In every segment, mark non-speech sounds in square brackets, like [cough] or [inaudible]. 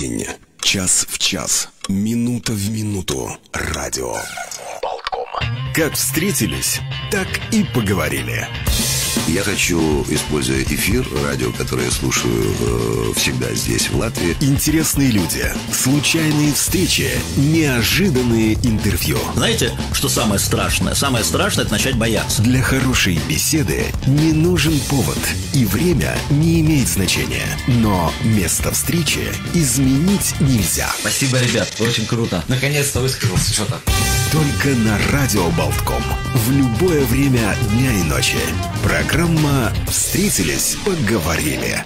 день, час в час, минута в минуту. Радио. Болтком. Как встретились, так и поговорили. Я хочу, используя эфир, радио, которое я слушаю э, всегда здесь, в Латвии. Интересные люди, случайные встречи, неожиданные интервью. Знаете, что самое страшное? Самое страшное – это начать бояться. Для хорошей беседы не нужен повод, и время не имеет значения. Но место встречи изменить нельзя. Спасибо, ребят, очень круто. Наконец-то высказался что-то. Только на Радио Болтком. В любое время дня и ночи. Программа «Встретились, поговорили».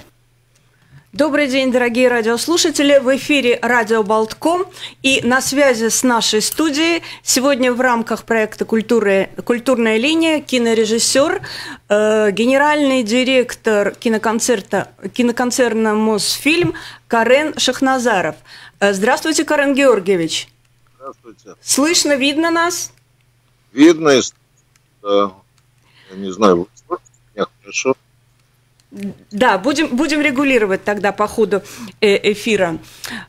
Добрый день, дорогие радиослушатели. В эфире Радио Болтком и на связи с нашей студией сегодня в рамках проекта «Культуры, «Культурная линия» кинорежиссер, э, генеральный директор киноконцерта, киноконцерна «Мосфильм» Карен Шахназаров. Э, здравствуйте, Карен Георгиевич. Здравствуйте. Слышно, видно нас? Видно, да. Я не знаю, вы меня хорошо? Да, будем, будем регулировать тогда по ходу э, эфира.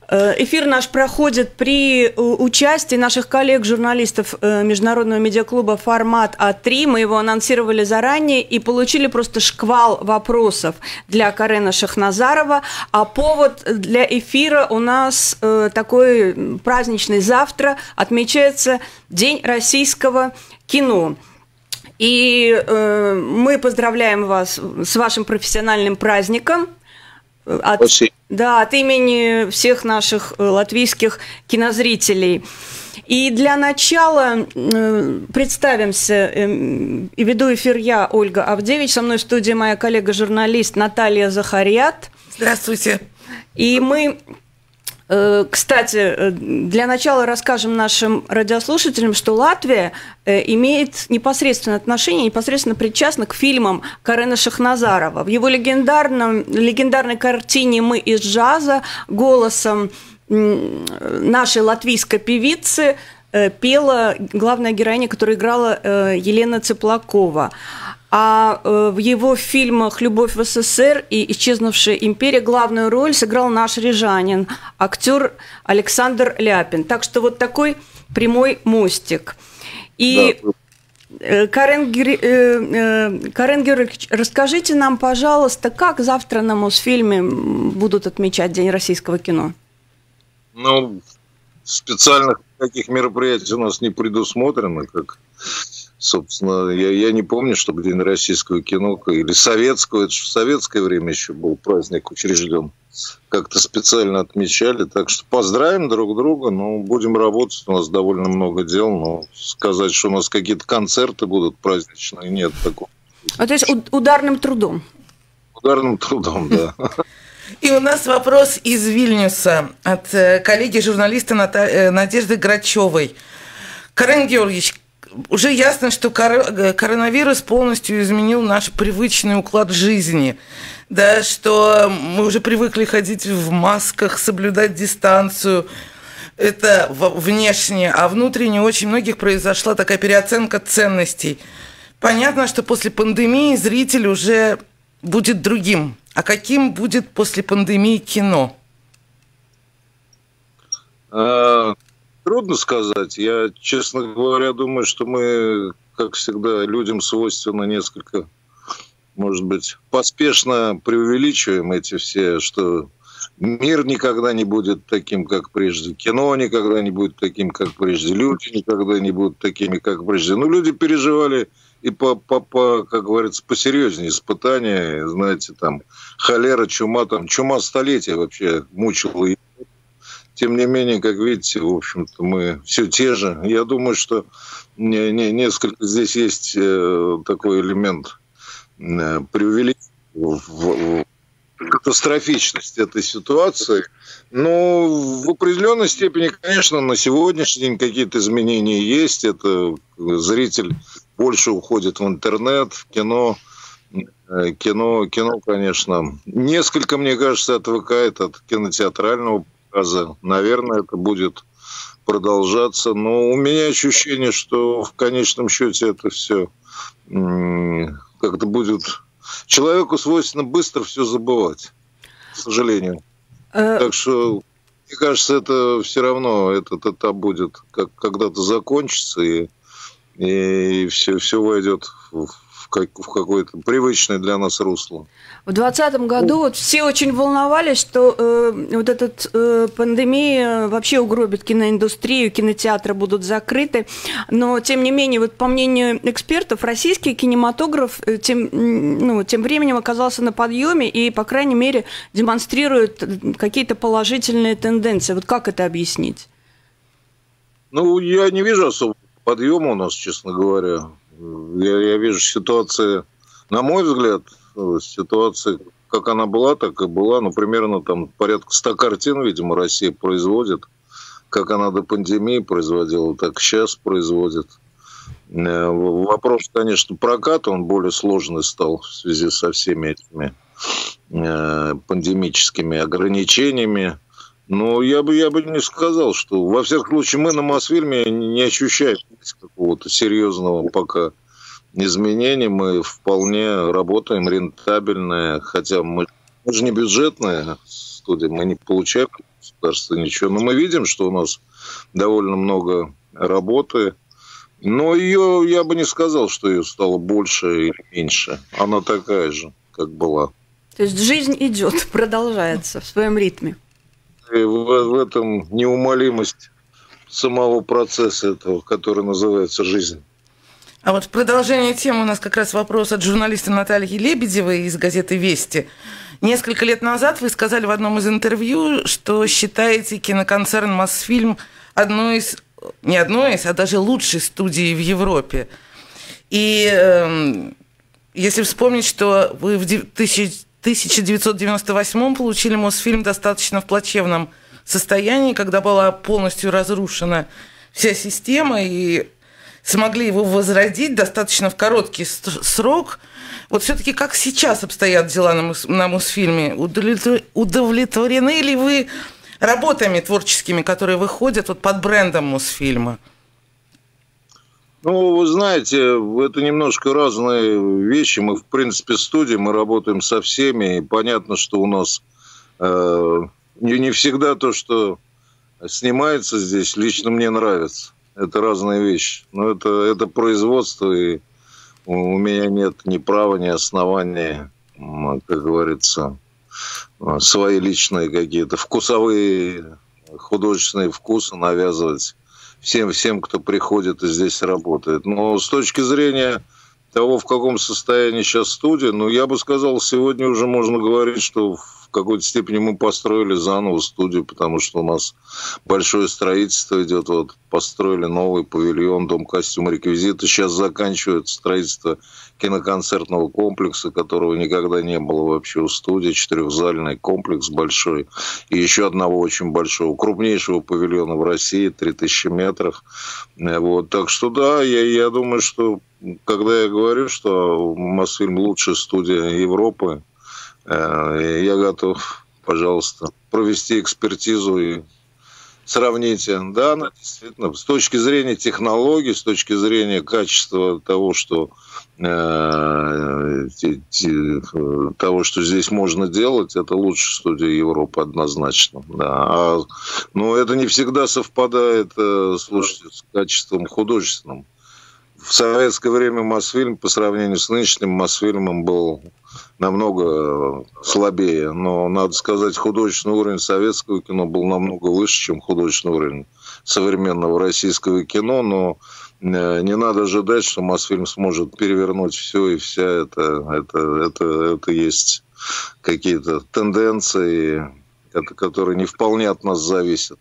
Э, эфир наш проходит при участии наших коллег-журналистов э, Международного медиаклуба «Формат А3». Мы его анонсировали заранее и получили просто шквал вопросов для Карена Шахназарова. А повод для эфира у нас такой праздничный. Завтра отмечается День российского кино. И э, мы поздравляем вас с вашим профессиональным праздником. От, Спасибо. Да, от имени всех наших э, латвийских кинозрителей. И для начала э, представимся. Э, и веду эфир я, Ольга Авдевич. Со мной в студии моя коллега-журналист Наталья Захарьят. Здравствуйте. И мы кстати, э, для начала расскажем нашим радиослушателям, что Латвия э, имеет непосредственное отношение, непосредственно причастна к фильмам Карена Шахназарова. В его легендарном, легендарной картине «Мы из джаза» голосом нашей латвийской певицы пела главная героиня, которая играла Елена Цыплакова. А э, в его фильмах «Любовь в СССР» и «Исчезнувшая империя» главную роль сыграл наш рижанин, актер Александр Ляпин. Так что вот такой прямой мостик. И да. Э, Карен, э, Карен Георгиевич, расскажите нам, пожалуйста, как завтра на Мосфильме будут отмечать День российского кино? Ну, специальных таких мероприятий у нас не предусмотрено, как Собственно, я, я не помню, чтобы День российского кино или советского, это же в советское время еще был праздник учрежден, как-то специально отмечали. Так что поздравим друг друга, ну, будем работать, у нас довольно много дел, но сказать, что у нас какие-то концерты будут праздничные, нет такого. А то есть ударным трудом? Ударным трудом, да. И у нас вопрос из Вильнюса от э, коллеги-журналиста э, Надежды Грачевой. Карен Георгиевич, уже ясно, что э, коронавирус полностью изменил наш привычный уклад жизни. Да, что мы уже привыкли ходить в масках, соблюдать дистанцию. Это внешне, а внутренне очень многих произошла такая переоценка ценностей. Понятно, что после пандемии зритель уже будет другим. А каким будет после пандемии кино? Трудно сказать. Я, честно говоря, думаю, что мы, как всегда, людям свойственно несколько, может быть, поспешно преувеличиваем эти все, что мир никогда не будет таким, как прежде, кино никогда не будет таким, как прежде, люди никогда не будут такими, как прежде. Ну, люди переживали и по, по, по как говорится, посерьезнее испытания, знаете, там, холера, чума, там, чума столетия вообще мучила тем не менее, как видите, в общем-то, мы все те же. Я думаю, что не, не, несколько здесь есть э, такой элемент э, преувеличения в, в, катастрофичность этой ситуации. Но в определенной степени, конечно, на сегодняшний день какие-то изменения есть. Это зритель больше уходит в интернет, в кино. Э, кино, кино, конечно, несколько, мне кажется, отвыкает от кинотеатрального показа. Наверное, это будет продолжаться. Но у меня ощущение, что в конечном счете это все как-то будет... Человеку свойственно быстро все забывать, к сожалению. Э, так что мне кажется, это все равно этот этап будет как когда-то закончится и и все, все войдет в, в, как, в какое-то привычное для нас русло. В 2020 году вот все очень волновались, что э, вот эта э, пандемия вообще угробит киноиндустрию, кинотеатры будут закрыты. Но, тем не менее, вот по мнению экспертов, российский кинематограф э, тем, ну, тем временем оказался на подъеме и, по крайней мере, демонстрирует какие-то положительные тенденции. Вот как это объяснить? Ну, я не вижу особо подъема у нас, честно говоря. Я, я вижу ситуации, на мой взгляд, ситуация, как она была, так и была. Ну, примерно там порядка 100 картин, видимо, Россия производит. Как она до пандемии производила, так сейчас производит. Э, вопрос, конечно, проката, он более сложный стал в связи со всеми этими э, пандемическими ограничениями. Но я бы, я бы не сказал, что... Во всяком случае, мы на Мосфильме не ощущаем какого-то серьезного пока изменения. Мы вполне работаем рентабельно, хотя мы, мы же не бюджетная студия, мы не получаем государства ничего. Но мы видим, что у нас довольно много работы. Но ее, я бы не сказал, что ее стало больше или меньше. Она такая же, как была. То есть жизнь идет, [laughs] продолжается в своем ритме в, в этом неумолимость самого процесса этого, который называется жизнь. А вот в продолжение темы у нас как раз вопрос от журналиста Натальи Лебедевой из газеты «Вести». Несколько лет назад вы сказали в одном из интервью, что считаете киноконцерн «Мосфильм» одной из, не одной из, а даже лучшей студией в Европе. И э, если вспомнить, что вы в 2000 1998 получили Мосфильм достаточно в плачевном состоянии, когда была полностью разрушена вся система, и смогли его возродить достаточно в короткий срок. Вот все-таки как сейчас обстоят дела на, на Мосфильме? Удовлетворены ли вы работами творческими, которые выходят вот под брендом Мосфильма? Ну, вы знаете, это немножко разные вещи. Мы, в принципе, студии, мы работаем со всеми. И понятно, что у нас э, не, не всегда то, что снимается здесь, лично мне нравится. Это разные вещи. Но это, это производство, и у меня нет ни права, ни основания, как говорится, свои личные какие-то вкусовые, художественные вкусы навязывать всем, всем, кто приходит и здесь работает. Но с точки зрения того, в каком состоянии сейчас студия, ну, я бы сказал, сегодня уже можно говорить, что в какой-то степени мы построили заново студию, потому что у нас большое строительство идет. Вот построили новый павильон, дом костюма реквизита. Сейчас заканчивают строительство киноконцертного комплекса, которого никогда не было вообще у студии. Четырехзальный комплекс большой. И еще одного очень большого, крупнейшего павильона в России, 3000 метров. Вот. Так что да, я, я думаю, что когда я говорю, что Мосфильм лучшая студия Европы, я готов, пожалуйста, провести экспертизу и сравните. Да, она действительно, с точки зрения технологий, с точки зрения качества того, что э, того, что здесь можно делать, это лучшая студия Европы однозначно. Да. А, но это не всегда совпадает, э, слушайте, с качеством художественным. В советское время Мосфильм по сравнению с нынешним Мосфильмом был намного слабее. Но, надо сказать, художественный уровень советского кино был намного выше, чем художественный уровень современного российского кино. Но э, не надо ожидать, что Мосфильм сможет перевернуть все и вся. Это, это, это, это есть какие-то тенденции, которые не вполне от нас зависят.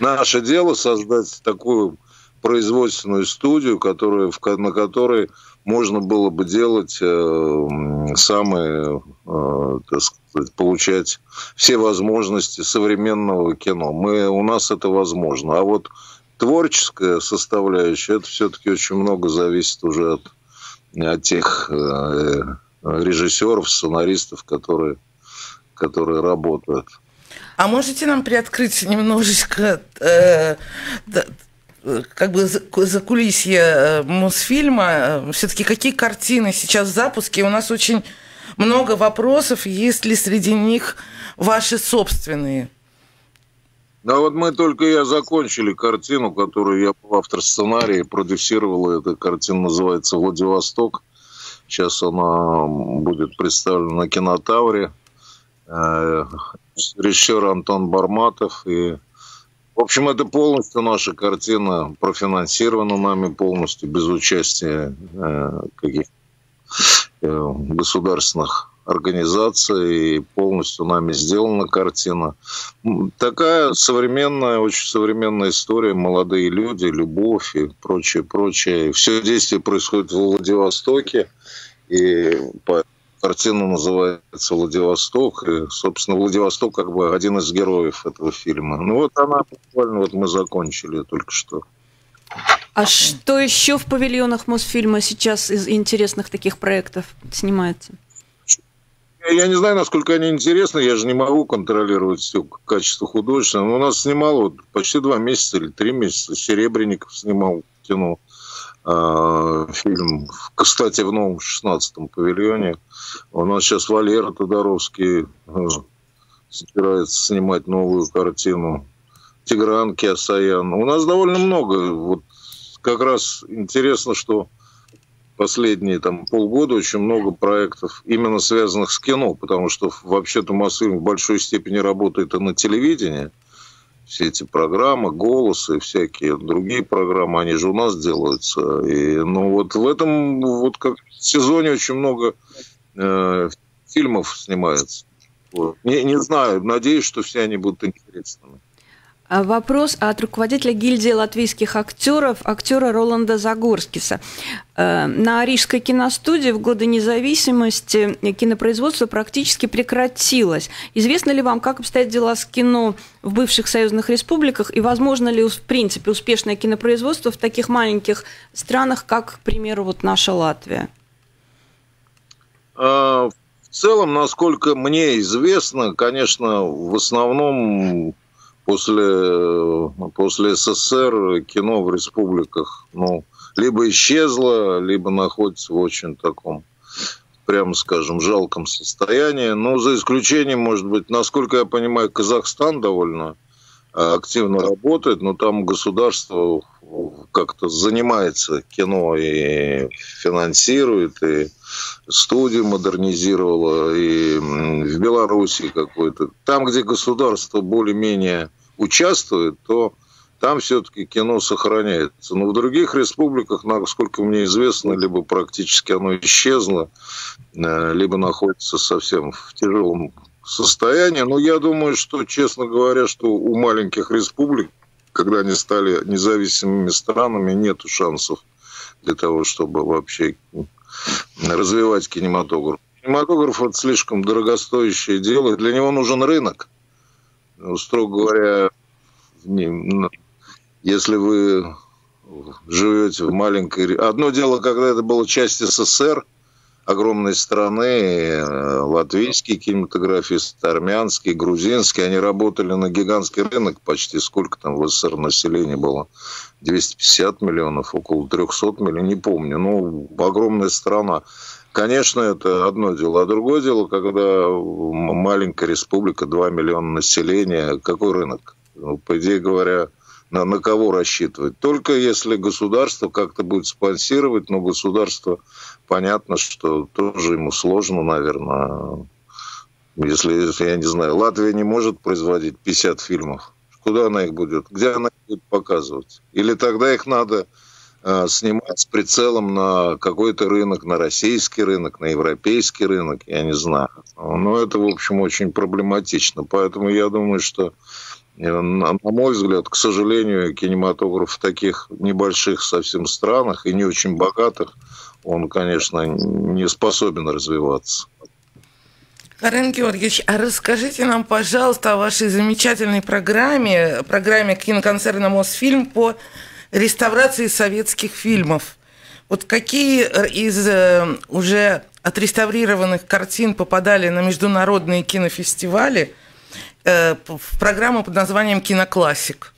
Наше дело создать такую производственную студию, которая, на которой можно было бы делать э, самые, э, так сказать, получать все возможности современного кино. Мы, у нас это возможно. А вот творческая составляющая, это все-таки очень много зависит уже от, от тех э, режиссеров, сценаристов, которые, которые работают. А можете нам приоткрыть немножечко э, как бы за кулисье э, Мосфильма, э, все-таки какие картины сейчас в запуске? У нас очень много вопросов, есть ли среди них ваши собственные? Да вот мы только я закончили картину, которую я автор сценария, продюсировал. Эта картина называется «Владивосток». Сейчас она будет представлена на кинотавре. Э, режиссер Антон Барматов. И, в общем, это полностью наша картина, профинансирована нами полностью, без участия э, каких э, государственных организации, и полностью нами сделана картина. Такая современная, очень современная история, молодые люди, любовь и прочее, прочее. Все действие происходит в Владивостоке, и картина называется «Владивосток», и, собственно, Владивосток как бы один из героев этого фильма. Ну вот она буквально, вот мы закончили только что. А что еще в павильонах Мосфильма сейчас из интересных таких проектов снимается? Я не знаю, насколько они интересны, я же не могу контролировать все качество художественного. Но у нас снимал вот почти два месяца или три месяца. Серебренников снимал кино. Э, фильм, кстати, в новом 16-м павильоне. У нас сейчас Валера Тодоровский э, собирается снимать новую картину. Тигран Киасаян. У нас довольно много. Вот как раз интересно, что последние там полгода очень много проектов, именно связанных с кино, потому что вообще-то Мосфильм в большой степени работает и на телевидении. Все эти программы, голосы, всякие другие программы, они же у нас делаются. И, ну вот в этом вот как сезоне очень много э, фильмов снимается. Вот. Не, не знаю, надеюсь, что все они будут интересными. А вопрос от руководителя гильдии латвийских актеров, актера Роланда Загорскиса. Э, на Рижской киностудии в годы независимости кинопроизводство практически прекратилось. Известно ли вам, как обстоят дела с кино в бывших союзных республиках и возможно ли, в принципе, успешное кинопроизводство в таких маленьких странах, как, к примеру, вот наша Латвия? А, в целом, насколько мне известно, конечно, в основном после, после СССР кино в республиках, ну, либо исчезло, либо находится в очень таком, прямо скажем, жалком состоянии. Но за исключением, может быть, насколько я понимаю, Казахстан довольно а, активно работает, но там государство как-то занимается кино и финансирует, и студию модернизировала, и в Беларуси какой-то. Там, где государство более-менее участвует, то там все-таки кино сохраняется. Но в других республиках, насколько мне известно, либо практически оно исчезло, э, либо находится совсем в тяжелом состоянии. Но я думаю, что, честно говоря, что у маленьких республик, когда они стали независимыми странами, нет шансов для того, чтобы вообще развивать кинематограф. Кинематограф – это слишком дорогостоящее дело. Для него нужен рынок. Ну, строго говоря, ну, если вы живете в маленькой... Одно дело, когда это было часть СССР, огромной страны, э, латвийские кинематографисты, армянские, грузинские, они работали на гигантский рынок почти. Сколько там в СССР населения было? 250 миллионов, около 300 миллионов, не помню. Ну, огромная страна. Конечно, это одно дело. А другое дело, когда маленькая республика, 2 миллиона населения, какой рынок? Ну, по идее говоря, на, на кого рассчитывать? Только если государство как-то будет спонсировать, но государство, понятно, что тоже ему сложно, наверное. Если, если, я не знаю, Латвия не может производить 50 фильмов, куда она их будет? Где она их будет показывать? Или тогда их надо снимать с прицелом на какой-то рынок, на российский рынок, на европейский рынок, я не знаю. Но это, в общем, очень проблематично. Поэтому я думаю, что на мой взгляд, к сожалению, кинематограф в таких небольших совсем странах и не очень богатых, он, конечно, не способен развиваться. Карен Георгиевич, а расскажите нам, пожалуйста, о вашей замечательной программе, программе киноконцерна «Мосфильм» по реставрации советских фильмов. Вот какие из э, уже отреставрированных картин попадали на международные кинофестивали – Э, в программу под названием «Киноклассик».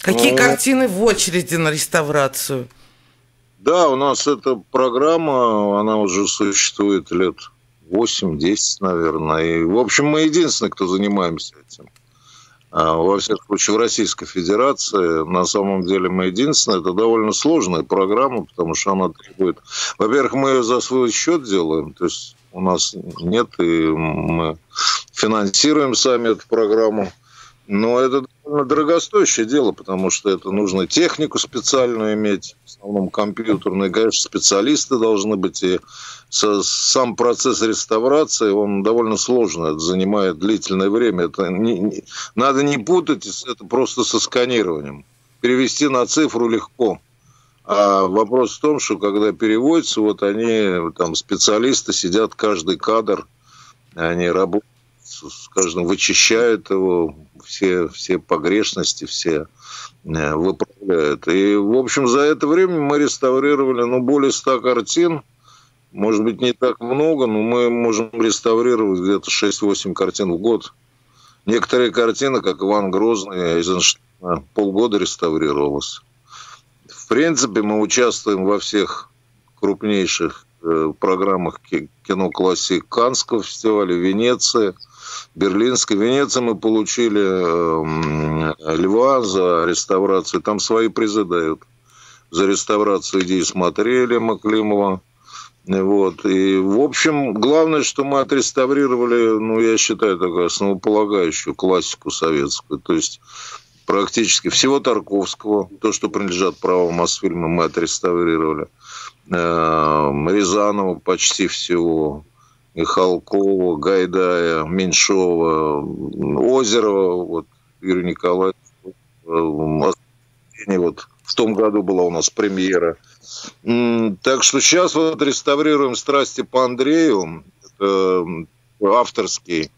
Какие ну, картины в очереди на реставрацию? Да, у нас эта программа, она уже существует лет 8-10, наверное. И, в общем, мы единственные, кто занимаемся этим. А, во всяком случае, в Российской Федерации. На самом деле мы единственное. Это довольно сложная программа, потому что она требует... Во-первых, мы ее за свой счет делаем, то есть у нас нет, и мы финансируем сами эту программу. Но это довольно дорогостоящее дело, потому что это нужно технику специальную иметь, в основном компьютерную, и, конечно, специалисты должны быть, и сам процесс реставрации, он довольно сложный, это занимает длительное время. Это не, не, надо не путать это просто со сканированием. Перевести на цифру легко. А вопрос в том, что когда переводится, вот они, там, специалисты сидят каждый кадр, они работают с каждым, вычищают его, все, все погрешности, все э, выправляют. И, в общем, за это время мы реставрировали, ну, более ста картин. Может быть, не так много, но мы можем реставрировать где-то 6-8 картин в год. Некоторые картины, как Иван Грозный, Эйзенштейн, полгода реставрировалось. В принципе, мы участвуем во всех крупнейших э, программах кино классик Канского фестиваля, Венеции, Берлинской. Венеции мы получили э, Льва за реставрацию. Там свои призы дают. За реставрацию идеи смотрели Маклимова. Вот. И, в общем, главное, что мы отреставрировали, ну, я считаю, такую основополагающую классику советскую. То есть практически всего Тарковского, то, что принадлежат правам Мосфильма, мы отреставрировали. Эм, Рязанова почти всего, Михалкова, Гайдая, Меньшова, Озерова, вот, Юрий Николаевич. Э, вот в том году была у нас премьера. Так что сейчас вот реставрируем «Страсти по Андрею». Это авторский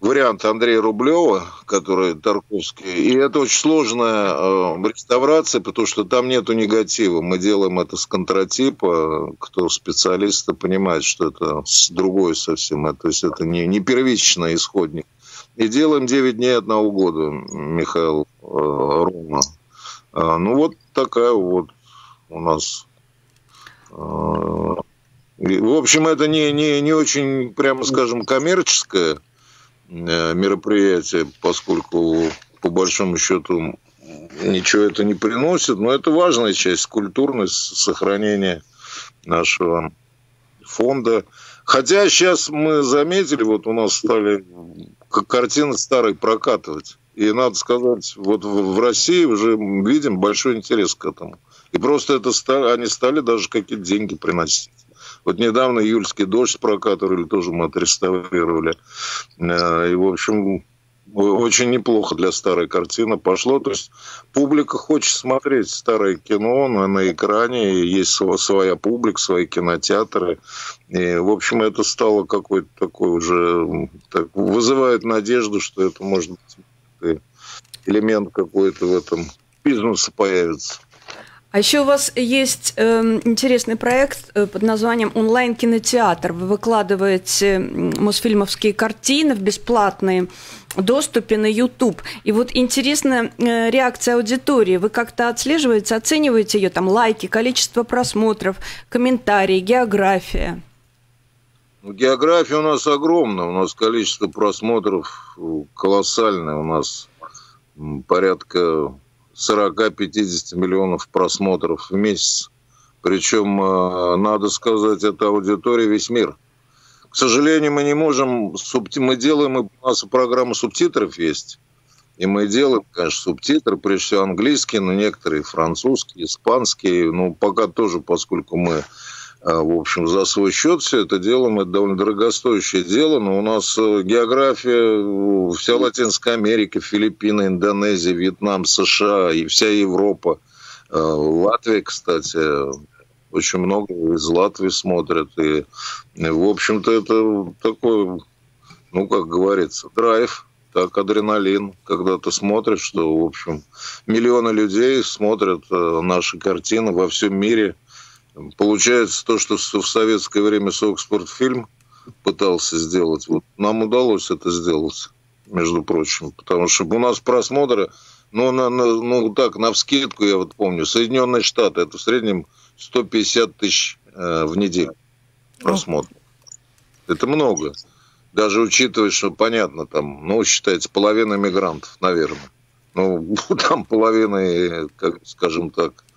вариант Андрея Рублева, который Тарковский. И это очень сложная э, реставрация, потому что там нету негатива. Мы делаем это с контротипа. Кто специалисты понимает, что это другое совсем. То есть это не, не первичный исходник. И делаем 9 дней одного года, Михаил э, Рома. А, ну вот такая вот у нас э, в общем, это не, не, не очень, прямо скажем, коммерческое Э, мероприятие, поскольку по большому счету ничего это не приносит, но это важная часть культурной сохранения нашего фонда. Хотя сейчас мы заметили, вот у нас стали картины старые прокатывать. И надо сказать, вот в России уже видим большой интерес к этому. И просто это стали, они стали даже какие-то деньги приносить. Вот недавно июльский дождь прокатывали, тоже мы отреставрировали. Э, и, в общем, очень неплохо для старой картины пошло. То есть публика хочет смотреть старое кино на, на экране, есть своя публика, свои кинотеатры. И, в общем, это стало какой-то такой уже... Так, вызывает надежду, что это может быть элемент какой-то в этом бизнесе появится. А еще у вас есть э, интересный проект э, под названием онлайн-кинотеатр. Вы выкладываете мосфильмовские картины в бесплатные доступе на YouTube. И вот интересная э, реакция аудитории. Вы как-то отслеживаете, оцениваете ее, там, лайки, количество просмотров, комментарии, география? Ну, география у нас огромная. У нас количество просмотров колоссальное. У нас порядка 40-50 миллионов просмотров в месяц. Причем, э, надо сказать, это аудитория весь мир. К сожалению, мы не можем... Мы делаем... У нас программа субтитров есть. И мы делаем, конечно, субтитры, прежде всего английские, но некоторые французские, испанские. Ну, пока тоже, поскольку мы в общем, за свой счет все это делаем. Это довольно дорогостоящее дело, но у нас э, география, вся Латинская Америка, Филиппины, Индонезия, Вьетнам, США и вся Европа. Э, Латвия, кстати, очень много из Латвии смотрят. И, в общем-то, это такой, ну, как говорится, драйв, так адреналин, когда ты смотришь, что, в общем, миллионы людей смотрят э, наши картины во всем мире – Получается то, что в советское время Сокспортфильм пытался сделать, вот нам удалось это сделать, между прочим, потому что у нас просмотры, ну, на, на, ну так, на вскидку, я вот помню, Соединенные Штаты, это в среднем 150 тысяч э, в неделю просмотров. Это много. Даже учитывая, что понятно, там, ну, считается, половина мигрантов, наверное. Ну, [laughs] там половина, как, скажем так, э,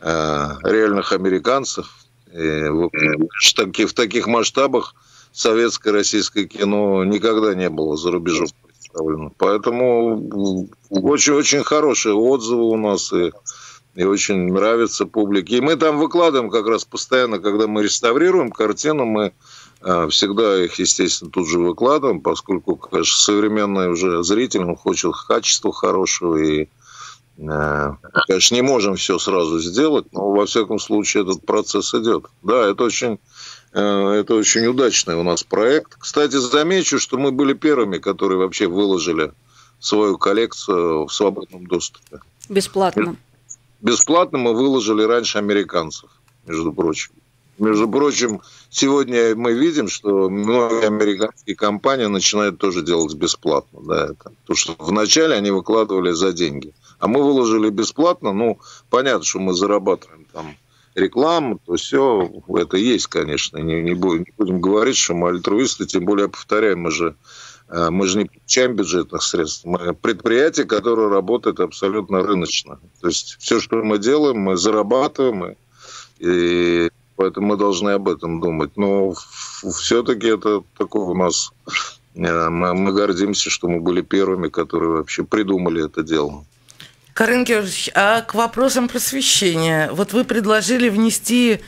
реальных американцев. И в, в таких масштабах советское российское кино никогда не было за рубежом представлено. Поэтому очень-очень хорошие отзывы у нас и, и очень нравится публике. И мы там выкладываем как раз постоянно, когда мы реставрируем картину, мы э, всегда их, естественно, тут же выкладываем, поскольку, конечно, современный уже зритель он хочет качества хорошего и э, Конечно, не можем все сразу сделать, но во всяком случае этот процесс идет. Да, это очень Э, это очень удачный у нас проект. Кстати, замечу, что мы были первыми, которые вообще выложили свою коллекцию в свободном доступе. Бесплатно. Бесплатно мы выложили раньше американцев, между прочим. Между прочим, сегодня мы видим, что многие американские компании начинают тоже делать бесплатно. Да, это. Потому что вначале они выкладывали за деньги. А мы выложили бесплатно. Ну, понятно, что мы зарабатываем там рекламу, то все это есть, конечно. Не, не, будем, не будем говорить, что мы альтруисты, тем более, повторяем, мы же э, мы же не получаем бюджетных средств. Мы предприятие, которое работает абсолютно рыночно. То есть все, что мы делаем, мы зарабатываем, и поэтому мы должны об этом думать. Но все-таки это такое у нас... Э, мы, мы гордимся, что мы были первыми, которые вообще придумали это дело. Карен Георгиевич, а к вопросам просвещения. Вот вы предложили внести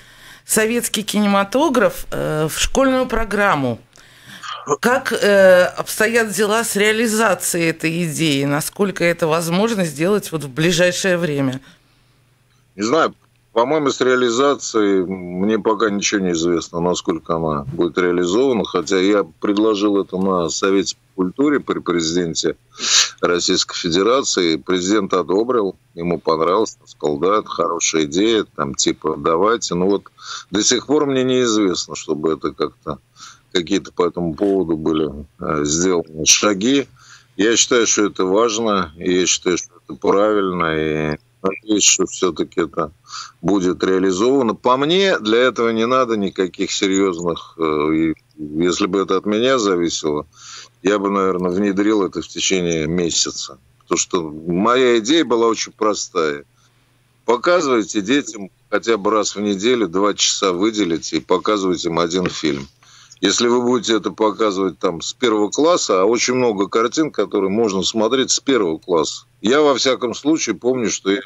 советский кинематограф э, в школьную программу. Как э, обстоят дела с реализацией этой идеи? Насколько это возможно сделать вот в ближайшее время? Не знаю, по-моему, с реализацией мне пока ничего не известно, насколько она будет реализована, хотя я предложил это на Совете по культуре при президенте Российской Федерации. Президент одобрил, ему понравилось, сказал, да, это хорошая идея, там типа давайте. Но вот до сих пор мне неизвестно, чтобы это как-то какие-то по этому поводу были э, сделаны шаги. Я считаю, что это важно, я считаю, что это правильно, и надеюсь, что все-таки это будет реализовано. По мне, для этого не надо никаких серьезных... Э, если бы это от меня зависело, я бы, наверное, внедрил это в течение месяца. Потому что моя идея была очень простая. Показывайте детям хотя бы раз в неделю два часа выделите и показывайте им один фильм. Если вы будете это показывать там с первого класса, а очень много картин, которые можно смотреть с первого класса. Я, во всяком случае, помню, что я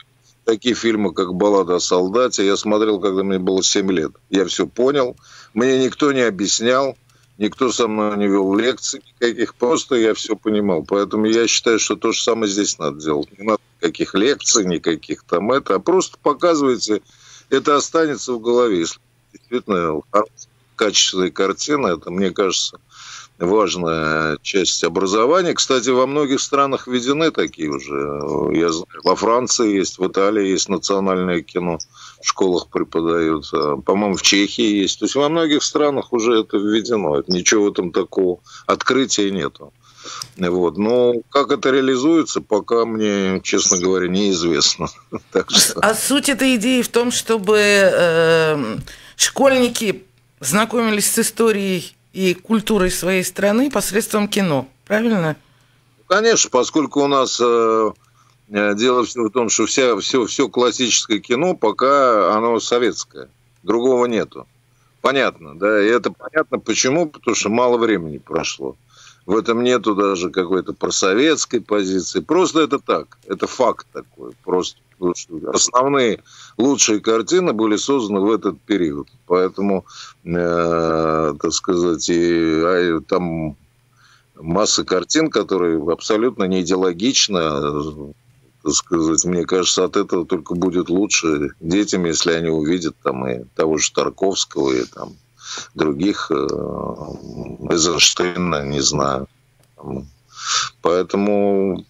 такие фильмы, как «Баллада о солдате», я смотрел, когда мне было 7 лет. Я все понял. Мне никто не объяснял, никто со мной не вел лекций никаких. Просто я все понимал. Поэтому я считаю, что то же самое здесь надо делать. Не надо никаких лекций, никаких там это. А просто показывайте, это останется в голове. Если действительно качественная картина, это, мне кажется, важная часть образования. Кстати, во многих странах введены такие уже. Я знаю, во Франции есть, в Италии есть национальное кино, в школах преподают. По-моему, в Чехии есть. То есть во многих странах уже это введено. Это ничего в этом такого открытия нету. Вот. Но как это реализуется, пока мне, честно говоря, неизвестно. [laughs] так что... А суть этой идеи в том, чтобы э, школьники знакомились с историей и культурой своей страны посредством кино, правильно? Конечно, поскольку у нас э, э дело все в том, что вся, все, все классическое кино пока оно советское, другого нету. Понятно, да, и это понятно почему, потому что мало времени прошло. В этом нету даже какой-то просоветской позиции. Просто это так, это факт такой. Просто основные лучшие картины были созданы в этот период. Поэтому, э, так сказать, и, а, там масса картин, которые абсолютно не идеологично, так сказать, мне кажется, от этого только будет лучше детям, если они увидят там и того же Тарковского, и там других, э, Эйзенштейна, не знаю. Поэтому,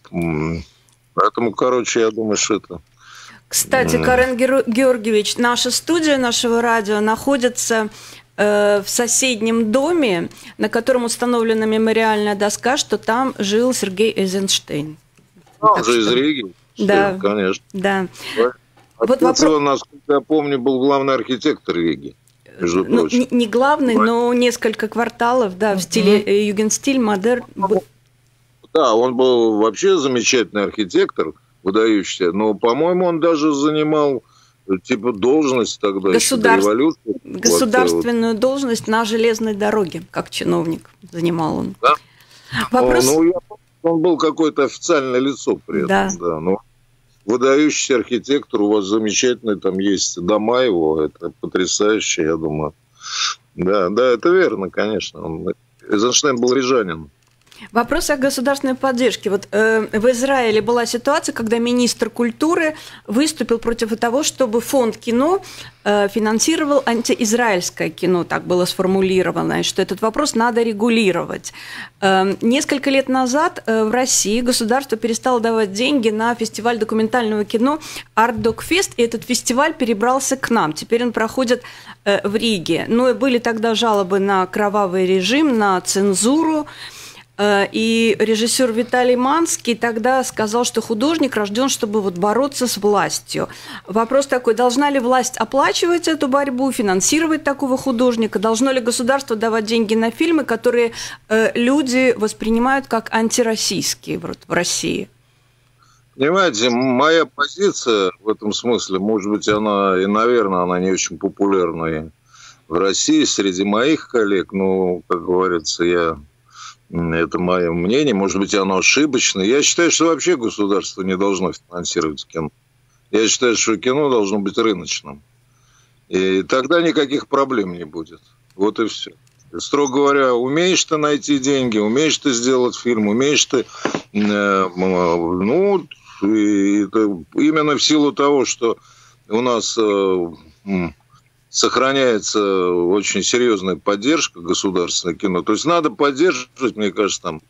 поэтому, короче, я думаю, что это кстати, Карен Георгиевич, наша студия нашего радио находится э, в соседнем доме, на котором установлена мемориальная доска, что там жил Сергей Эйзенштейн. А, он же из Риги? Да, конечно. Да. Вот вопрос... насколько я помню, был главный архитектор Риги. Между ну, прочим. Не, главный, но несколько кварталов, да, в стиле mm-hmm. югенстиль, модерн. Да, он был вообще замечательный архитектор, выдающийся, но, по-моему, он даже занимал типа должность тогда Государств... еще до революции. Государственную вот, должность на железной дороге, как чиновник занимал он. Да? Вопрос... О, ну, я, он был какое-то официальное лицо при этом, да. да но выдающийся архитектор, у вас замечательный там есть дома его, это потрясающе, я думаю. Да, да, это верно, конечно. Он, Эйзенштейн был рижанин. Вопрос о государственной поддержке. Вот э, в Израиле была ситуация, когда министр культуры выступил против того, чтобы фонд кино э, финансировал антиизраильское кино, так было сформулировано, и что этот вопрос надо регулировать. Э, несколько лет назад э, в России государство перестало давать деньги на фестиваль документального кино Art Dog Fest, и этот фестиваль перебрался к нам. Теперь он проходит э, в Риге. Ну и были тогда жалобы на кровавый режим, на цензуру. И режиссер Виталий Манский тогда сказал, что художник рожден, чтобы вот бороться с властью. Вопрос такой, должна ли власть оплачивать эту борьбу, финансировать такого художника? Должно ли государство давать деньги на фильмы, которые э, люди воспринимают как антироссийские вот, в России? Понимаете, моя позиция в этом смысле, может быть, она и, наверное, она не очень популярная в России среди моих коллег, но, как говорится, я это мое мнение, может быть, оно ошибочное. Я считаю, что вообще государство не должно финансировать кино. Я считаю, что кино должно быть рыночным. И тогда никаких проблем не будет. Вот и все. Строго говоря, умеешь ты найти деньги, умеешь ты сделать фильм, умеешь ты... Ну, именно в силу того, что у нас э, сохраняется очень серьезная поддержка государственного кино. То есть надо поддерживать, мне кажется, там,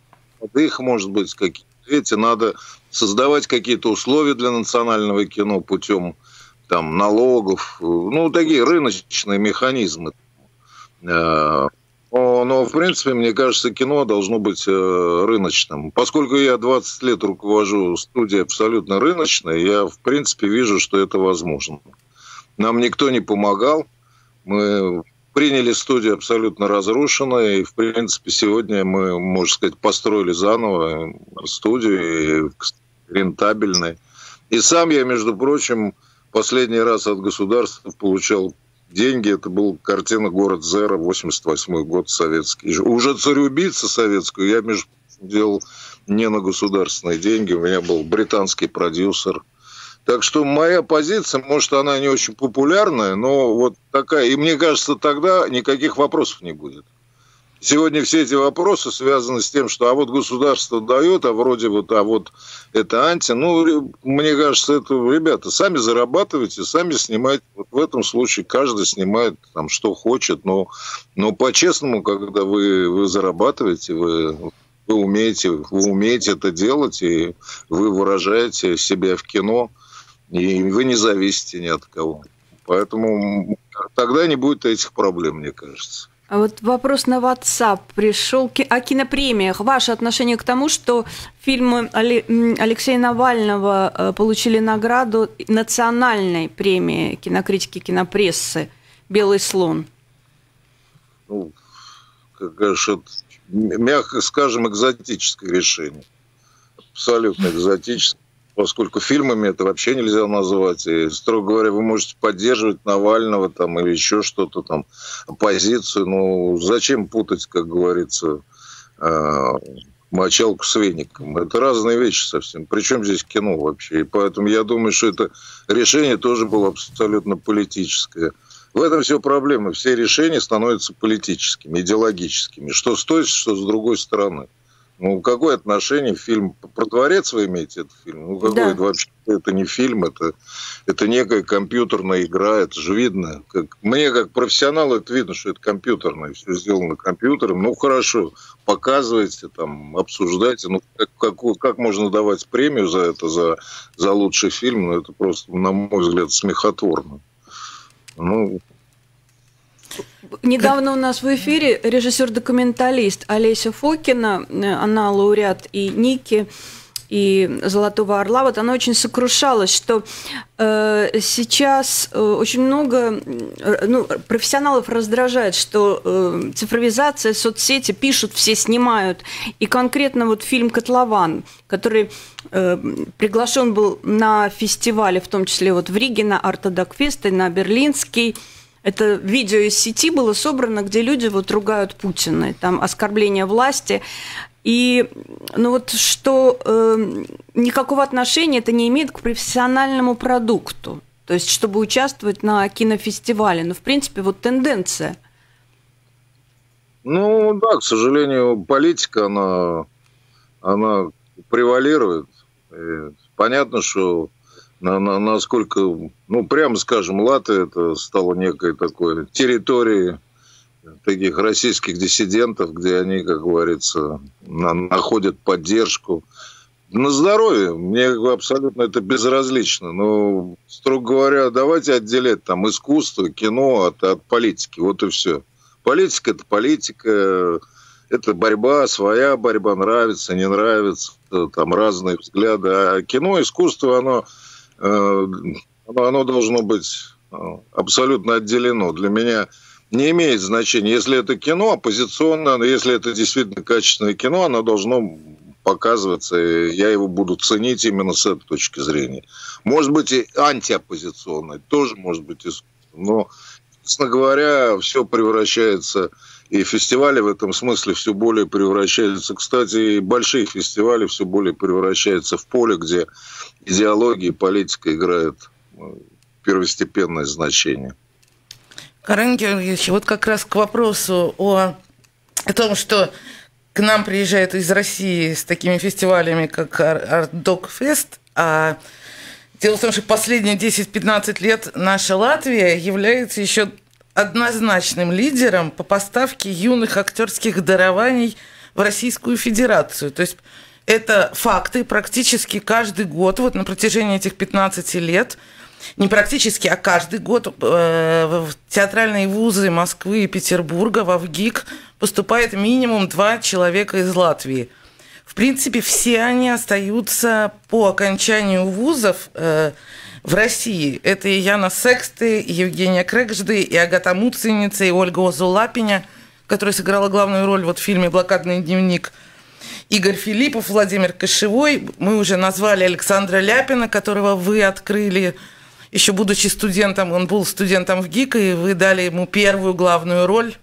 их, может быть, какие-то эти, надо создавать какие-то условия для национального кино путем там, налогов, ну, такие рыночные механизмы. Э, но, но, в принципе, мне кажется, кино должно быть э, рыночным. Поскольку я 20 лет руковожу студией абсолютно рыночной, я, в принципе, вижу, что это возможно. Нам никто не помогал. Мы приняли студию абсолютно разрушенную, и, в принципе, сегодня мы, можно сказать, построили заново студию, рентабельной. И сам я, между прочим, последний раз от государства получал деньги. Это был картина «Город Зера», 88 год, советский. Уже «Цареубийца» советскую я, между прочим, делал не на государственные деньги. У меня был британский продюсер – так что моя позиция, может, она не очень популярная, но вот такая. И мне кажется, тогда никаких вопросов не будет. Сегодня все эти вопросы связаны с тем, что а вот государство дает, а вроде вот, а вот это анти. Ну, мне кажется, это, ребята, сами зарабатывайте, сами снимайте. Вот в этом случае каждый снимает там, что хочет, но, но по-честному, когда вы, вы зарабатываете, вы, вы умеете, вы умеете это делать, и вы выражаете себя в кино – и вы не зависите ни от кого. Поэтому тогда не будет этих проблем, мне кажется. А вот вопрос на WhatsApp пришел о кинопремиях. Ваше отношение к тому, что фильмы Алексея Навального э, получили награду национальной премии кинокритики кинопрессы «Белый слон»? Ну, конечно, мягко скажем, экзотическое решение. Абсолютно экзотическое поскольку фильмами это вообще нельзя называть. И, строго говоря, вы можете поддерживать Навального там, или еще что-то там, оппозицию. Ну, зачем путать, как говорится, э, мочалку с веником? Это разные вещи совсем. Причем здесь кино вообще? И поэтому я думаю, что это решение тоже было абсолютно политическое. В этом все проблема. Все решения становятся политическими, идеологическими. Что с той, что с другой стороны. Ну, какое отношение фильм? Про дворец вы имеете этот фильм? Ну, какой да. это вообще? Это не фильм, это, это некая компьютерная игра, это же видно. Как, мне, как профессионалу, это видно, что это компьютерное, все сделано компьютером. Ну, хорошо, показывайте, там, обсуждайте. Ну, как, как, как можно давать премию за это, за, за лучший фильм? Ну, это просто, на мой взгляд, смехотворно. Ну, Недавно у нас в эфире режиссер-документалист Олеся Фокина, она лауреат и Ники, и «Золотого орла», вот она очень сокрушалась, что э, сейчас э, очень много э, ну, профессионалов раздражает, что э, цифровизация, соцсети пишут, все снимают. И конкретно вот фильм «Котлован», который э, приглашен был на фестивале, в том числе вот в Риге, на Артодокфест и на Берлинский, это видео из сети было собрано, где люди вот ругают Путина, там оскорбление власти. И ну вот что э, никакого отношения это не имеет к профессиональному продукту. То есть, чтобы участвовать на кинофестивале. Но, ну, в принципе, вот тенденция. Ну, да, к сожалению, политика, она, она превалирует. И понятно, что на, на, насколько, ну, прямо скажем, Латы это стало некой такой территорией таких российских диссидентов, где они, как говорится, на, находят поддержку. На здоровье мне абсолютно это безразлично. Но, строго говоря, давайте отделять там искусство, кино от, от политики. Вот и все. Политика – это политика, это борьба, своя борьба, нравится, не нравится, там разные взгляды. А кино, искусство, оно, оно, оно должно быть э, абсолютно отделено. Для меня – не имеет значения. Если это кино оппозиционное, если это действительно качественное кино, оно должно показываться, и я его буду ценить именно с этой точки зрения. Может быть, и антиоппозиционное, тоже может быть Но, честно говоря, все превращается, и фестивали в этом смысле все более превращаются. Кстати, и большие фестивали все более превращаются в поле, где идеология и политика играют э, первостепенное значение. Карен Георгиевич, вот как раз к вопросу о, о том, что к нам приезжают из России с такими фестивалями, как Art Dog Fest, а дело в том, что последние 10-15 лет наша Латвия является еще однозначным лидером по поставке юных актерских дарований в Российскую Федерацию. То есть это факты практически каждый год, вот на протяжении этих 15 лет – не практически, а каждый год э, в театральные вузы Москвы и Петербурга, в ВГИК, поступает минимум два человека из Латвии. Принципе, все они остаются по окончанию вузов э, в России. Это и Яна Сексты, и Евгения Крэгжды, и Агата Муценица, и Ольга Озулапиня, которая сыграла главную роль вот в фильме «Блокадный дневник», Игорь Филиппов, Владимир Кошевой. Мы уже назвали Александра Ляпина, которого вы открыли еще будучи студентом, он был студентом в ГИК, и вы дали ему первую главную роль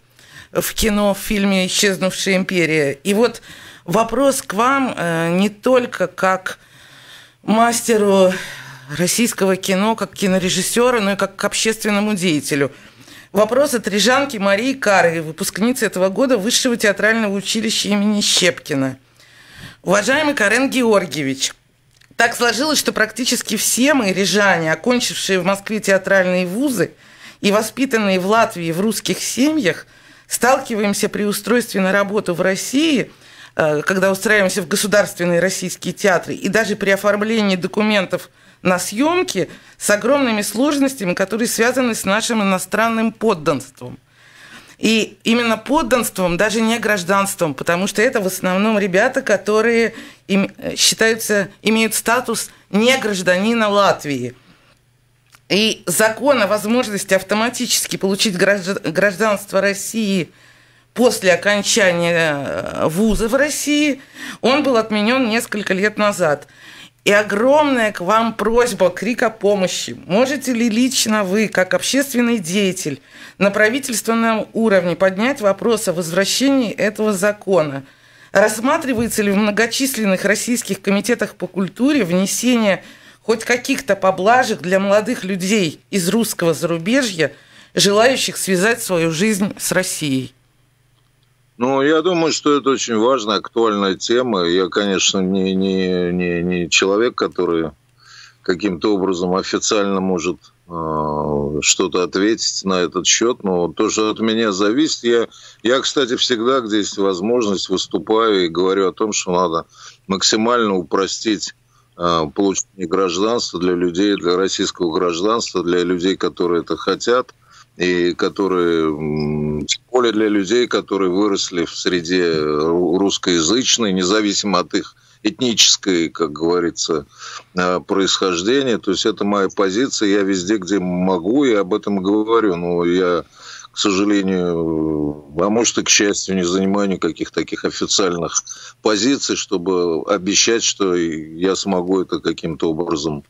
в кино, в фильме «Исчезнувшая империя». И вот вопрос к вам э, не только как мастеру российского кино, как кинорежиссера, но и как к общественному деятелю. Вопрос от рижанки Марии Кары, выпускницы этого года Высшего театрального училища имени Щепкина. Уважаемый Карен Георгиевич, так сложилось, что практически все мы, рижане, окончившие в Москве театральные вузы и воспитанные в Латвии в русских семьях, сталкиваемся при устройстве на работу в России, когда устраиваемся в государственные российские театры, и даже при оформлении документов на съемки с огромными сложностями, которые связаны с нашим иностранным подданством. И именно подданством, даже не гражданством, потому что это в основном ребята, которые им, э, считаются, имеют статус не гражданина Латвии. И закон о возможности автоматически получить гражданство России после окончания э, вуза в России, он был отменен несколько лет назад. И огромная к вам просьба, крик о помощи. Можете ли лично вы, как общественный деятель, на правительственном уровне поднять вопрос о возвращении этого закона? Рассматривается ли в многочисленных российских комитетах по культуре внесение хоть каких-то поблажек для молодых людей из русского зарубежья, желающих связать свою жизнь с Россией? Ну, я думаю, что это очень важная, актуальная тема. Я, конечно, не, не, не, не человек, который каким-то образом официально может э, что-то ответить на этот счет, но то, что от меня зависит, я, я, кстати, всегда, где есть возможность, выступаю и говорю о том, что надо максимально упростить э, получение гражданства для людей, для российского гражданства, для людей, которые это хотят – и которые, тем более для людей, которые выросли в среде русскоязычной, независимо от их этнической, как говорится, э, происхождения. То есть это моя позиция. Я везде, где могу, я об этом говорю. Но я к сожалению, а может и к счастью, не занимаю никаких таких официальных позиций, чтобы обещать, что я смогу это каким-то образом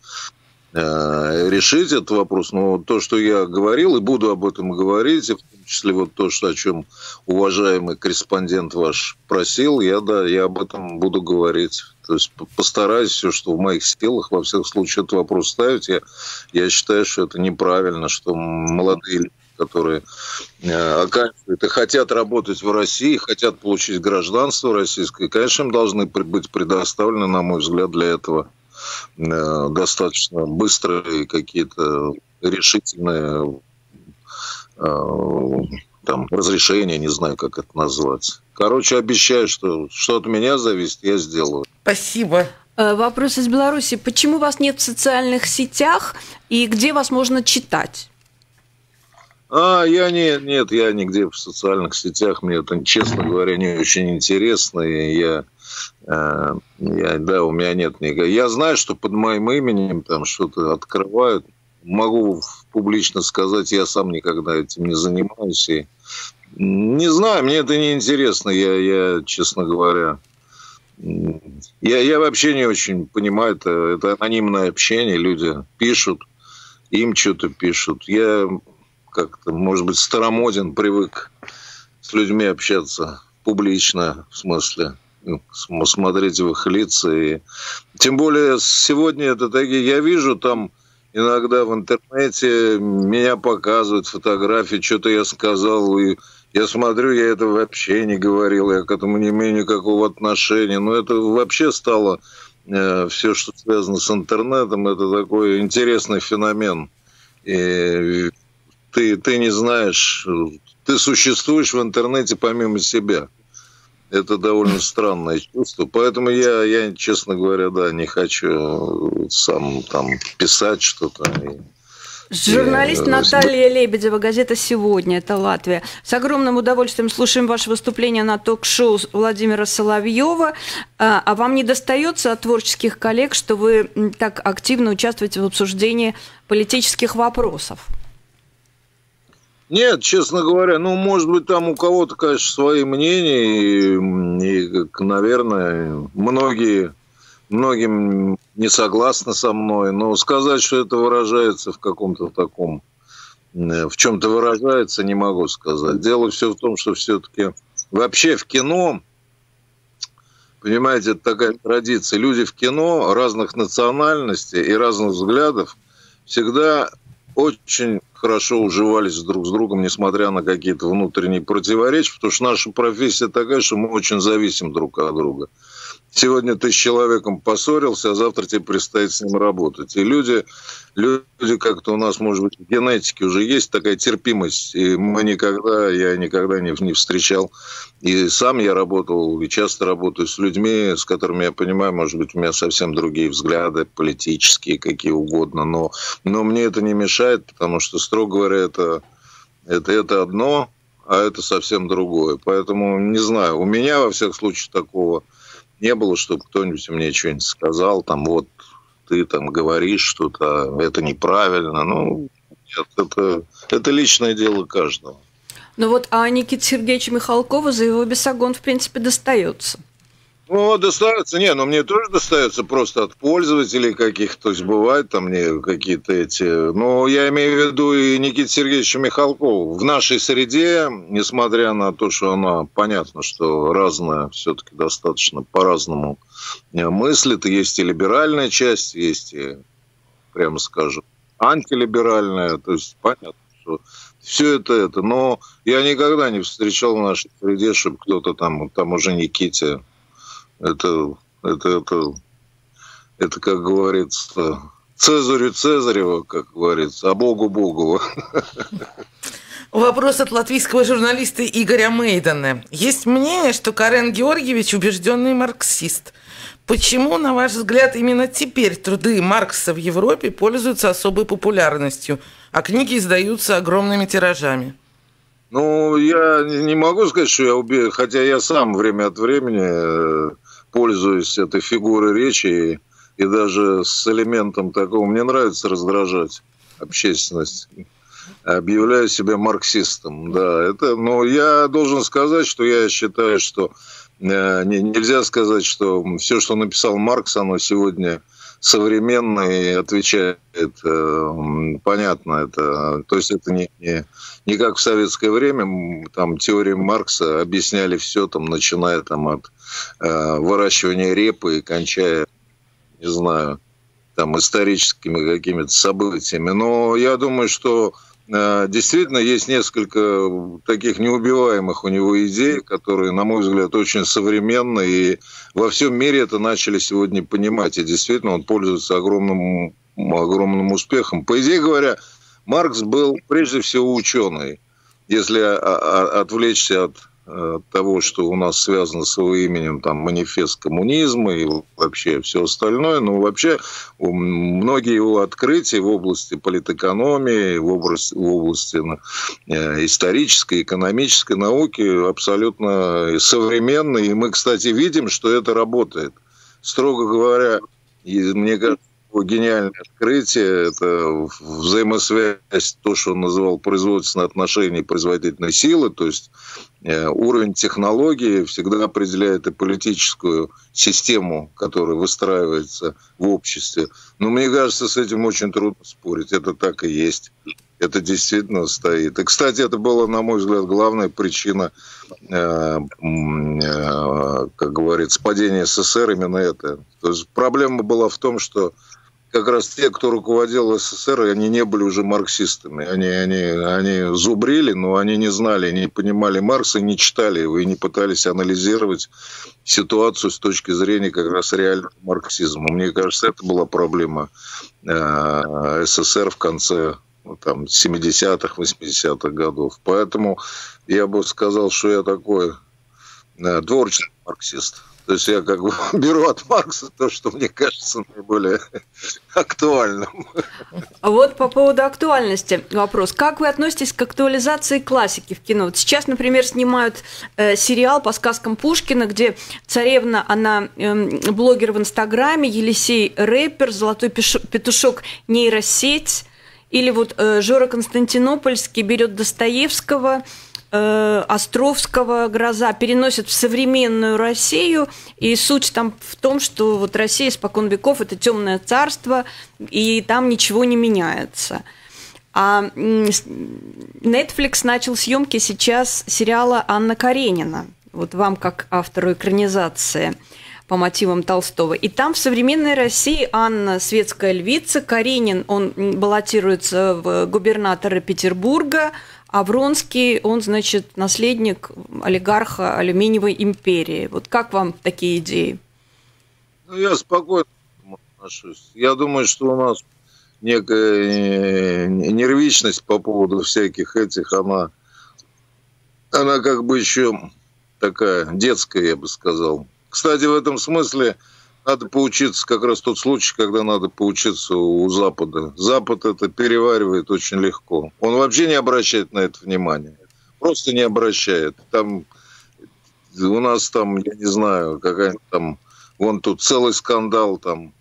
решить этот вопрос. Но то, что я говорил и буду об этом говорить, в том числе вот то, что, о чем уважаемый корреспондент ваш просил, я, да, я об этом буду говорить. То есть постараюсь все, что в моих силах, во всех случаях этот вопрос ставить. Я, я считаю, что это неправильно, что молодые люди которые э, оканчивают и хотят работать в России, хотят получить гражданство российское, конечно, им должны быть предоставлены, на мой взгляд, для этого э, достаточно быстрые какие-то решительные э, там, разрешения, не знаю, как это назвать. Короче, обещаю, что что от меня зависит, я сделаю. Спасибо. Вопрос из Беларуси. Почему вас нет в социальных сетях и где вас можно читать? А, я не, нет, я нигде в социальных сетях, мне это, честно говоря, не очень интересно, и я, э, я, да, у меня нет никакого. Я знаю, что под моим именем там что-то открывают, могу публично сказать, я сам никогда этим не занимаюсь, и не знаю, мне это не интересно, я, я честно говоря, я, я вообще не очень понимаю, это, это анонимное общение, люди пишут, им что-то пишут. Я как-то, может быть, старомоден, привык с людьми общаться публично, в смысле, смотреть в их лица. И... Тем более сегодня это такие, я вижу там иногда в интернете меня показывают фотографии, что-то я сказал, и я смотрю, я это вообще не говорил, я к этому не имею никакого отношения. Но это вообще стало э, все, что связано с интернетом, это такой интересный феномен. И ты, ты не знаешь, ты существуешь в интернете помимо себя. Это довольно странное чувство. Поэтому я, я, честно говоря, да, не хочу сам там писать что-то. Журналист Наталья Лебедева, газета «Сегодня», это Латвия. С огромным удовольствием слушаем ваше выступление на ток-шоу Владимира Соловьева. А, а вам не достается от творческих коллег, что вы так активно участвуете в обсуждении политических вопросов? Нет, честно говоря, ну, может быть, там у кого-то, конечно, свои мнения, и, и наверное, многие, многим не согласны со мной, но сказать, что это выражается в каком-то таком, э, в чем-то выражается, не могу сказать. Дело все в том, что все-таки вообще в кино, понимаете, это такая традиция, люди в кино разных национальностей и разных взглядов всегда очень хорошо уживались друг с другом, несмотря на какие-то внутренние противоречия, потому что наша профессия такая, что мы очень зависим друг от друга. Сегодня ты с человеком поссорился, а завтра тебе предстоит с ним работать. И люди, люди как-то у нас, может быть, в генетике уже есть такая терпимость. И мы никогда, я никогда не, не встречал. И сам я работал, и часто работаю с людьми, с которыми я понимаю, может быть, у меня совсем другие взгляды, политические, какие угодно. Но, но мне это не мешает, потому что, строго говоря, это, это, это одно, а это совсем другое. Поэтому, не знаю, у меня, во всех случаях, такого не было, чтобы кто-нибудь мне что-нибудь сказал, там, вот, ты там говоришь что-то, это неправильно. Ну, нет, это, это личное дело каждого. Ну вот, а Никите Сергеевичу Михалкову за его бесогон, в принципе, достается. Ну, достается, не, но мне тоже достается просто от пользователей каких-то, то есть бывают там мне какие-то эти, но я имею в виду и Никита Сергеевича Михалкова. В нашей среде, несмотря на то, что она, понятно, что разная, все-таки достаточно по-разному мыслит, есть и либеральная часть, есть и, прямо скажем, антилиберальная, то есть понятно, что все это это, но я никогда не встречал в нашей среде, чтобы кто-то там, там уже Никите это, это, это, это, как говорится, Цезарю Цезарева, как говорится, а Богу Богу. Вопрос от латвийского журналиста Игоря Мейдена. Есть мнение, что Карен Георгиевич убежденный марксист. Почему, на ваш взгляд, именно теперь труды Маркса в Европе пользуются особой популярностью, а книги издаются огромными тиражами? Ну, я не могу сказать, что я убил, хотя я сам время от времени э, пользуюсь этой фигурой речи и, и даже с элементом такого, мне нравится раздражать общественность. Объявляю себя марксистом, да. Это, но я должен сказать, что я считаю, что э, нельзя сказать, что все, что написал Маркс, оно сегодня современно и отвечает. Э, понятно это. То есть это не, не, не как в советское время, там теории Маркса объясняли все, там, начиная там, от э, выращивания репы и кончая, не знаю, там, историческими какими-то событиями. Но я думаю, что э, действительно есть несколько таких неубиваемых у него идей, которые, на мой взгляд, очень современны, и во всем мире это начали сегодня понимать, и действительно он пользуется огромным, огромным успехом. По идее говоря, Маркс был прежде всего ученый. Если отвлечься от того, что у нас связано с его именем, там, манифест коммунизма и вообще все остальное. Но вообще многие его открытия в области политэкономии, в области, в области э, исторической, экономической науки абсолютно современные. И мы, кстати, видим, что это работает. Строго говоря, мне кажется, гениальное открытие, это взаимосвязь, то, что он называл производственные отношения производительной силы, то есть э, уровень технологии всегда определяет и политическую систему, которая выстраивается в обществе. Но мне кажется, с этим очень трудно спорить, это так и есть. Это действительно стоит. И, кстати, это была, на мой взгляд, главная причина, э, э, как говорится, падения СССР именно это. То есть проблема была в том, что как раз те, кто руководил СССР, они не были уже марксистами. Они, они, они зубрили, но они не знали, не понимали Маркса, не читали его и не пытались анализировать ситуацию с точки зрения как раз реального марксизма. Мне кажется, это была проблема э, СССР в конце ну, там, 70-х, 80-х годов. Поэтому я бы сказал, что я такой э, творческий марксист. То есть я как бы [laughs] беру от Маркса то, что мне кажется наиболее [laughs] актуальным. А вот по поводу актуальности вопрос. Как вы относитесь к актуализации классики в кино? Вот сейчас, например, снимают э, сериал по сказкам Пушкина, где царевна, она э, блогер в Инстаграме, Елисей рэпер, Золотой петушок нейросеть, или вот э, Жора Константинопольский берет Достоевского, Э, Островского «Гроза» переносят в современную Россию, и суть там в том, что вот Россия испокон веков – это темное царство, и там ничего не меняется. А Netflix начал съемки сейчас сериала Анна Каренина. Вот вам как автору экранизации по мотивам Толстого. И там в современной России Анна светская львица, Каренин, он баллотируется в губернатора Петербурга – а Вронский, он, значит, наследник олигарха алюминиевой империи. Вот как вам такие идеи? Ну, я спокойно отношусь. Я думаю, что у нас некая нервичность по поводу всяких этих, она, она как бы еще такая детская, я бы сказал. Кстати, в этом смысле надо поучиться, как раз тот случай, когда надо поучиться у Запада. Запад это переваривает очень легко. Он вообще не обращает на это внимания. Просто не обращает. Там у нас там, я не знаю, какая-нибудь там, вон тут целый скандал там,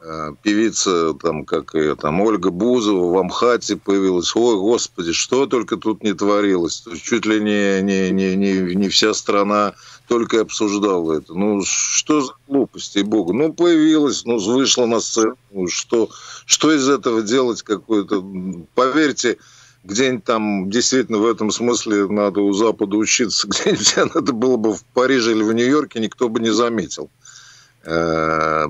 э, певица там, как ее там, Ольга Бузова в Амхате появилась. Ой, господи, что только тут не творилось. Чуть ли не, не, не, не, не вся страна только обсуждал это. Ну, что за глупости, богу? Ну, появилась, ну, вышла на сцену. Ну, что, что из этого делать какое-то? Поверьте, где-нибудь там действительно в этом смысле надо у Запада учиться. [laughs] Где-нибудь надо было бы в Париже или в Нью-Йорке, никто бы не заметил. Э,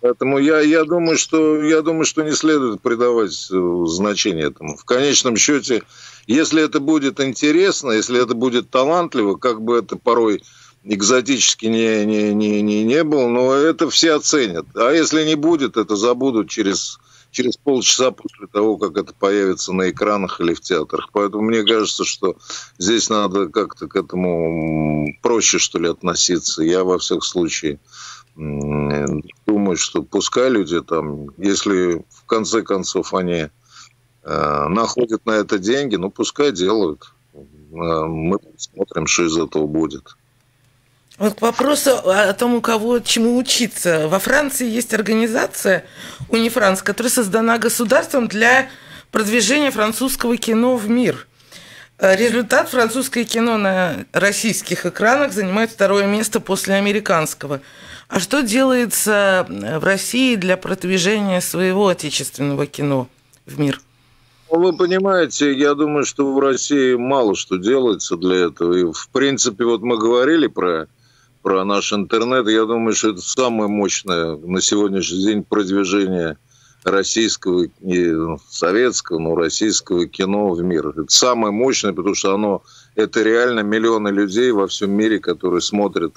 поэтому я, я, думаю, что, я думаю, что не следует придавать э, значение этому. В конечном счете, если это будет интересно, если это будет талантливо, как бы это порой экзотически не, не, не, не, не был, но это все оценят. А если не будет, это забудут через, через полчаса после того, как это появится на экранах или в театрах. Поэтому мне кажется, что здесь надо как-то к этому проще, что ли, относиться. Я, во всех случаях, думаю, что пускай люди там, если в конце концов они э, находят на это деньги, ну пускай делают. Э, мы посмотрим, что из этого будет. Вот к вопросу о том, у кого чему учиться. Во Франции есть организация Унифранс, которая создана государством для продвижения французского кино в мир. Э, результат французское кино на российских экранах занимает второе место после американского. А что делается в России для продвижения своего отечественного кино в мир? Ну, вы понимаете, я думаю, что в России мало что делается для этого. И, в принципе, вот мы говорили про про наш интернет. Я думаю, что это самое мощное на сегодняшний день продвижение российского и советского, ну, российского кино в мир. Это самое мощное, потому что оно, это реально миллионы людей во всем мире, которые смотрят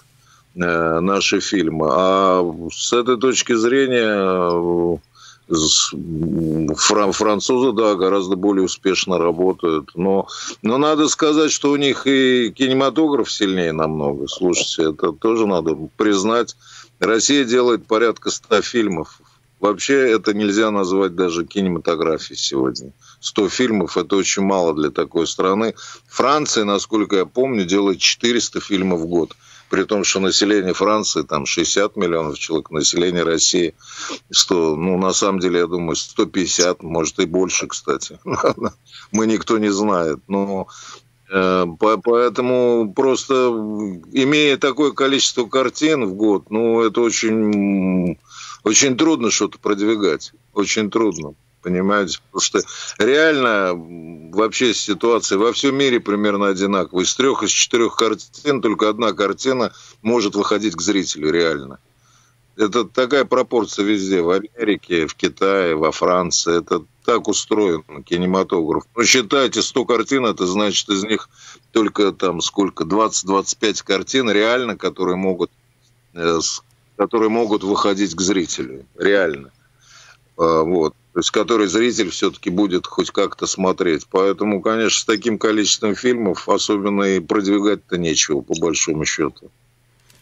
э, наши фильмы. А с этой точки зрения французы, да, гораздо более успешно работают. Но, но надо сказать, что у них и кинематограф сильнее намного. Слушайте, это тоже надо признать. Россия делает порядка ста фильмов. Вообще это нельзя назвать даже кинематографией сегодня. 100 фильмов – это очень мало для такой страны. Франция, насколько я помню, делает 400 фильмов в год при том, что население Франции там 60 миллионов человек, население России 100, ну, на самом деле, я думаю, 150, может и больше, кстати. [laughs] Мы никто не знает. Но э, Поэтому просто имея такое количество картин в год, ну, это очень, очень трудно что-то продвигать. Очень трудно. Понимаете? Потому что реально вообще ситуация во всем мире примерно одинаковая. Из трех, из четырех картин только одна картина может выходить к зрителю реально. Это такая пропорция везде. В Америке, в Китае, во Франции. Это так устроен кинематограф. Но считайте, 100 картин, это значит из них только там сколько, 20-25 картин реально, которые могут, э, которые могут выходить к зрителю. Реально. А, вот то есть который зритель все-таки будет хоть как-то смотреть. Поэтому, конечно, с таким количеством фильмов особенно и продвигать-то нечего, по большому счету.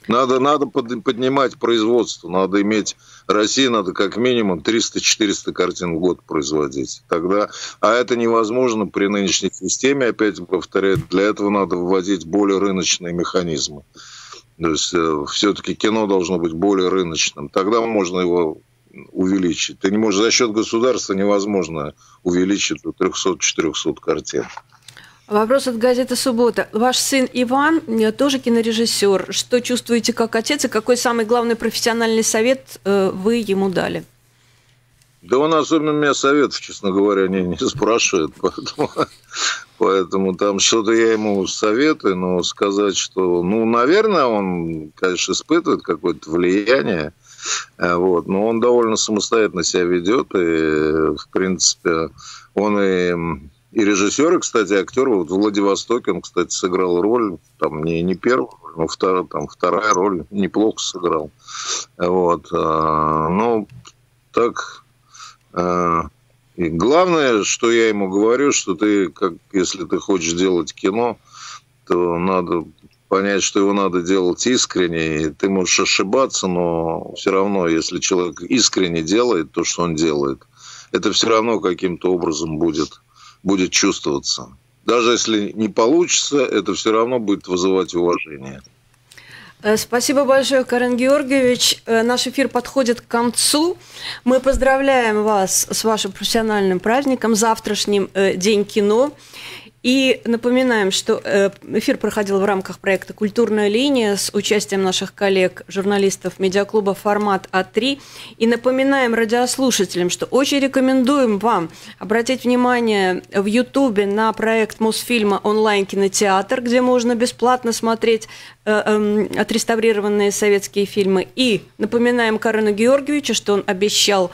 Надо, надо поднимать производство, надо иметь... России надо как минимум 300-400 картин в год производить. Тогда... А это невозможно при нынешней системе, опять повторяю, для этого надо вводить более рыночные механизмы. То есть э, все-таки кино должно быть более рыночным. Тогда можно его увеличить. Ты не можешь за счет государства невозможно увеличить до 300-400 картин. Вопрос от газеты «Суббота». Ваш сын Иван э, тоже кинорежиссер. Что чувствуете как отец и какой самый главный профессиональный совет э, вы ему дали? Да он особенно меня советов, честно говоря, не, не спрашивает, поэтому, [laughs] поэтому там что-то я ему советую, но сказать, что, ну, наверное, он, конечно, испытывает какое-то влияние, Э, вот. Но он довольно самостоятельно себя ведет, и, в принципе, он и, и режиссер, и, кстати, актер. Вот в Владивостоке он, кстати, сыграл роль, там не, не первую, но вторая, там, вторая роль, неплохо сыграл. Вот. А, ну, так... И главное, что я ему говорю, что ты, как, если ты хочешь делать кино, то надо понять, что его надо делать искренне. И ты можешь ошибаться, но все равно, если человек искренне делает то, что он делает, это все равно каким-то образом будет, будет чувствоваться. Даже если не получится, это все равно будет вызывать уважение. Э, спасибо большое, Карен Георгиевич. Э, наш эфир подходит к концу. Мы поздравляем вас с вашим профессиональным праздником, завтрашним э, День кино. И напоминаем, что э, эфир проходил в рамках проекта «Культурная линия» с участием наших коллег, журналистов медиаклуба «Формат А3». И напоминаем радиослушателям, что очень рекомендуем вам обратить внимание в Ютубе на проект Мосфильма «Онлайн-кинотеатр», где можно бесплатно смотреть э, э, отреставрированные советские фильмы. И напоминаем Карену Георгиевичу, что он обещал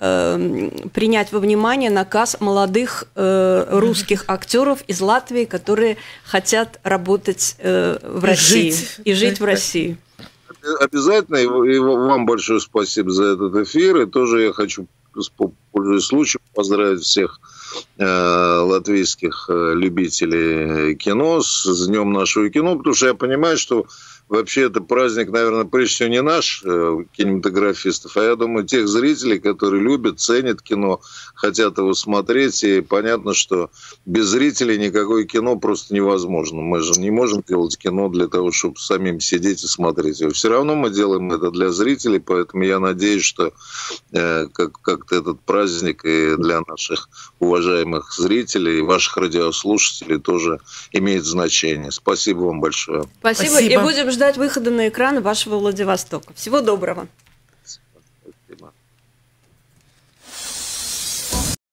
Эм, принять во внимание наказ молодых э, русских актеров из Латвии, которые хотят работать э, в России жить. и жить в России. Обязательно, и вам большое спасибо за этот эфир. И тоже я хочу пользуясь случаем, поздравить всех э, латвийских э, любителей кино с Днем нашего кино, потому что я понимаю, что Вообще это праздник, наверное, прежде всего не наш, э, кинематографистов, а я думаю, тех зрителей, которые любят, ценят кино, хотят его смотреть. И понятно, что без зрителей никакое кино просто невозможно. Мы же не можем делать кино для того, чтобы самим сидеть и смотреть его. Все равно мы делаем это для зрителей, поэтому я надеюсь, что э, как- как-то этот праздник и для наших уважаемых зрителей, и ваших радиослушателей тоже имеет значение. Спасибо вам большое. Спасибо. Спасибо. И будем ждать выхода на экраны вашего Владивостока. Всего доброго.